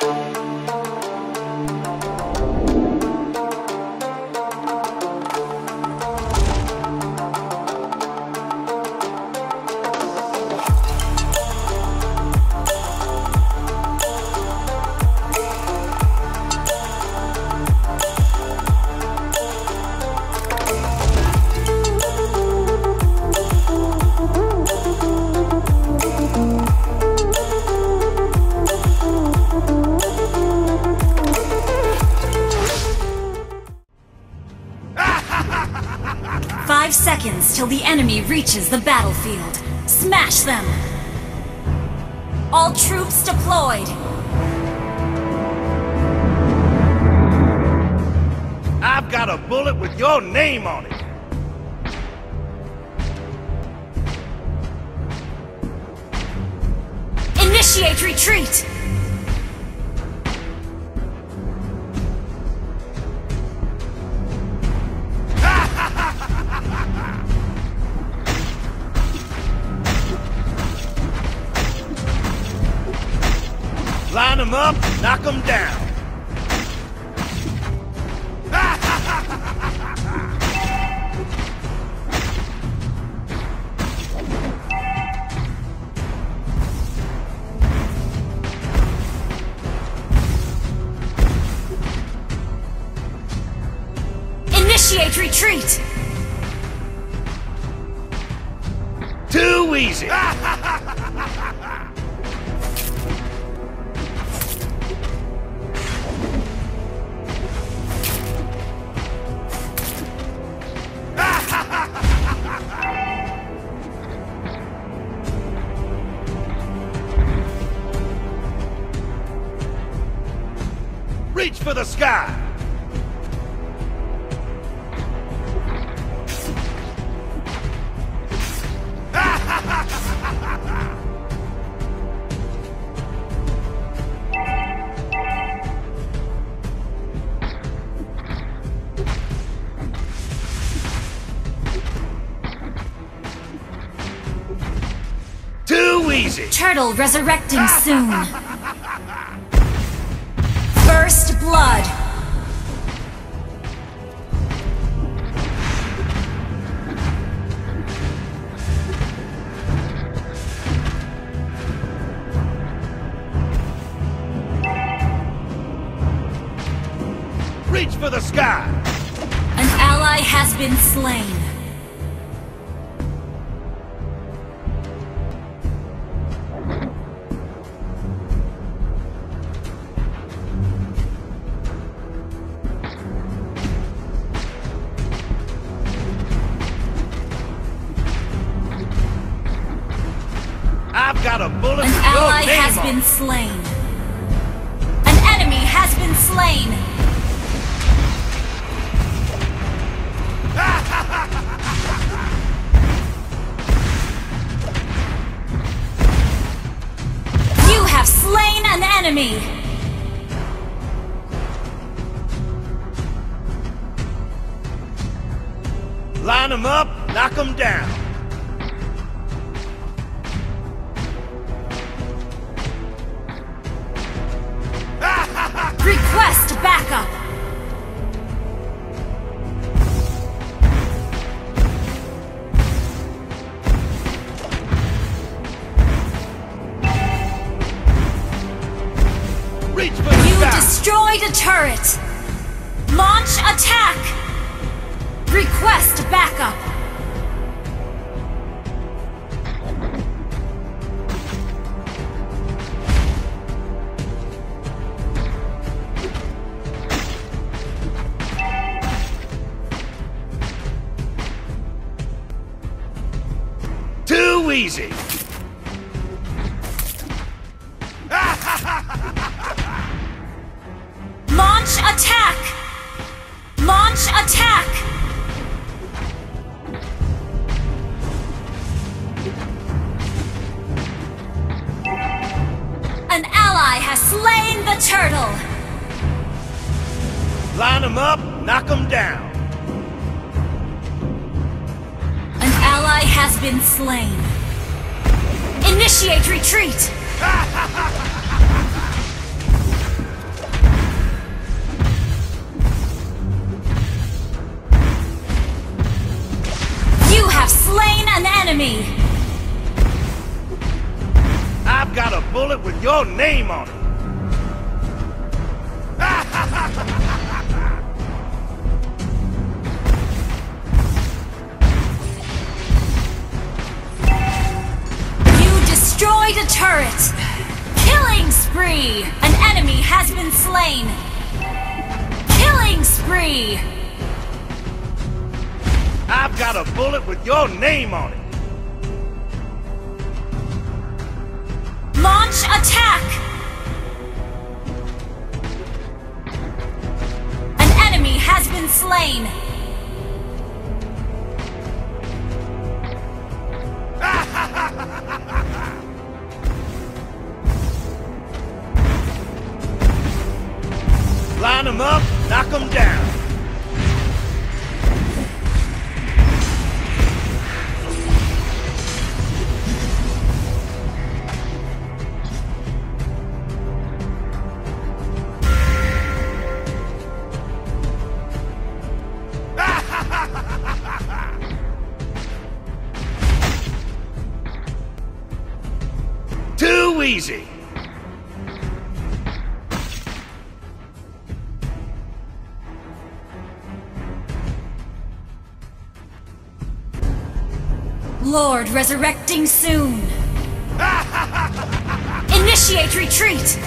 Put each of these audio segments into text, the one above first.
Five enemy reaches the battlefield. Smash them! All troops deployed! I've got a bullet with your name on it. Initiate retreat! Line them up, knock them down. Initiate retreat! Too easy. Reach for the sky. Too easy. Turtle resurrecting soon. Blood. Reach for the sky. An ally has been slain. Been slain. An enemy has been slain. You have slain an enemy. Line them up, knock them down. Request backup. Reach for You sky. destroyed a turret. Launch attack. Request backup. Easy. Launch attack. Launch attack. An ally has slain the turtle. Line them up, knock them down. An ally has been slain. Initiate retreat! you have slain an enemy! I've got a bullet with your name on it! Destroyed a turret! Killing spree! An enemy has been slain! Killing spree! I've got a bullet with your name on it. Launch attack! An enemy has been slain! Up, knock them down. Too easy. Lord resurrecting soon! Initiate retreat!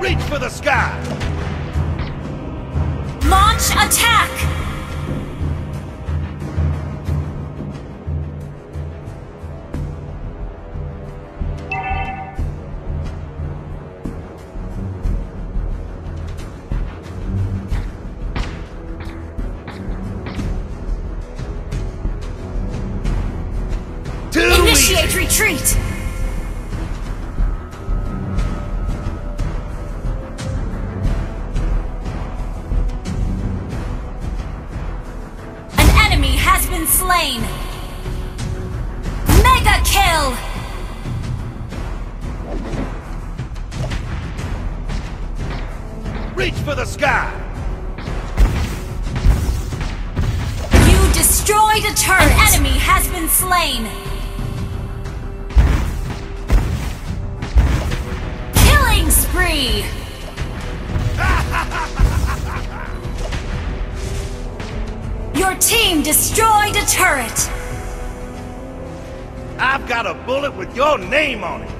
Reach for the sky. Launch attack! Destroyed a turret! An enemy has been slain! Killing spree! Your team destroyed a turret! I've got a bullet with your name on it.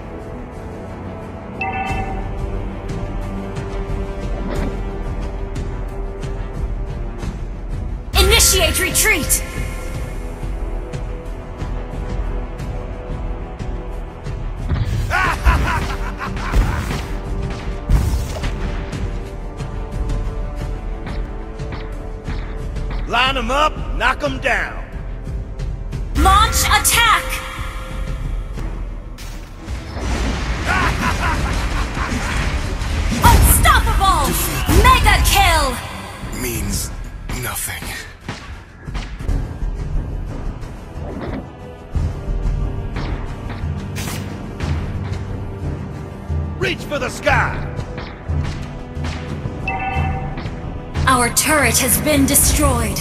Initiate retreat! Them up, knock them down. Launch attack! Unstoppable! Mega kill! means nothing. Reach for the sky. Our turret has been destroyed.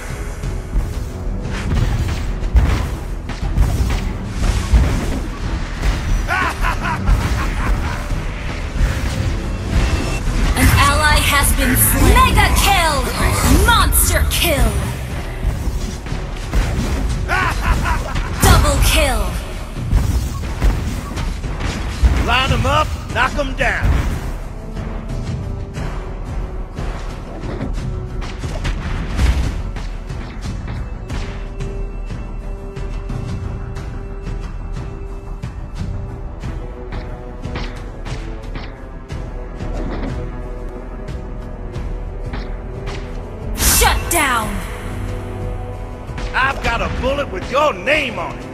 with your name on it.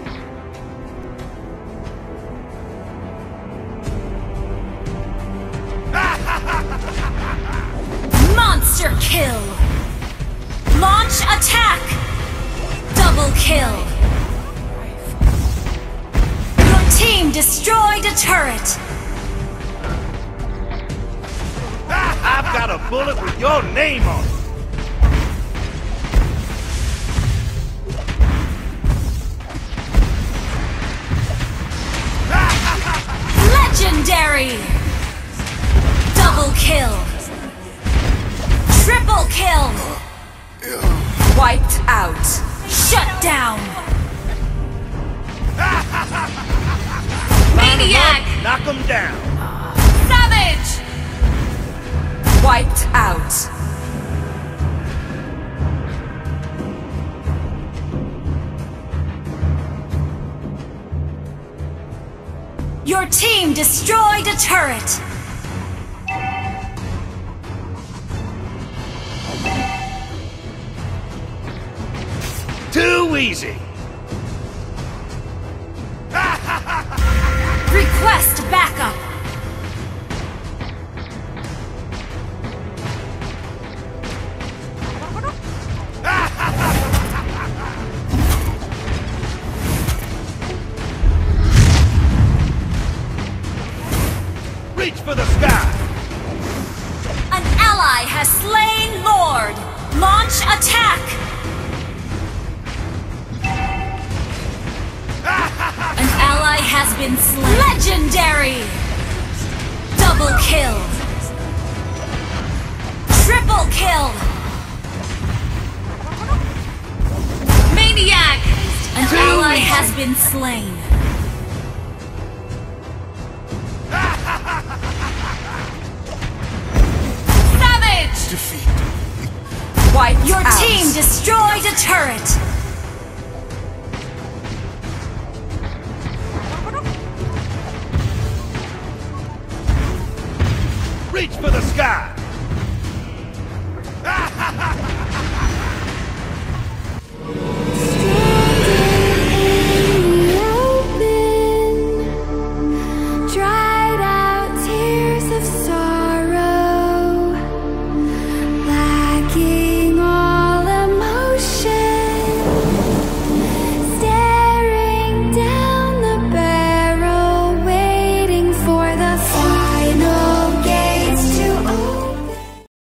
Monster kill! Launch attack! Double kill! Your team destroyed a turret! I've got a bullet with your name on it! Knock them down. Savage! Wiped out. Your team destroyed a turret! Too easy. Request backup! Reach for the sky. An ally has slain Lord! Launch attack! Has been slain. Legendary! Double kill! Triple kill! Maniac! An ally has been slain. Savage! Defeat. Wiped Your out. team destroyed a turret!